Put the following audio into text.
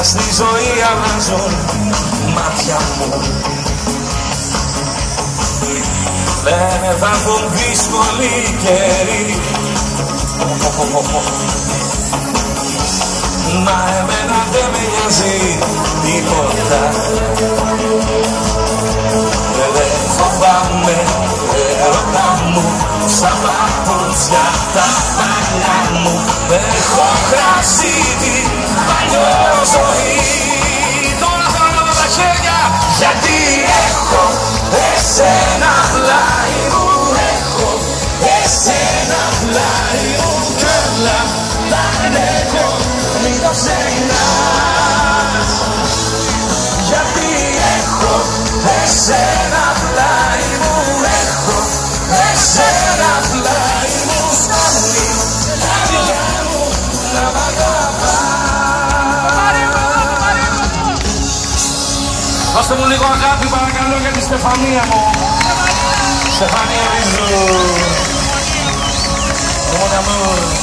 αλλάζουν μάτια μου. Λένε θα έρθουν δύσκολοι καιροί. Μα εμένα δεν με νοιάζει τίποτα. Δεν φοβάμαι έρωτα μου Στα παπούτσια τα παλιά μου. Έχω χάσει την εσένα πλάι μου Κι όλα τα έχω μην το ξεχνάς. Γιατί έχω εσένα πλάι μου Έχω εσένα πλάι μου Φτάνει τα δικά μου να μ' αγαπάς. Δώστε μου λίγο αγάπη παρακαλώ για τη Στεφανία μου. Στεφανία. Ρίζου Oh.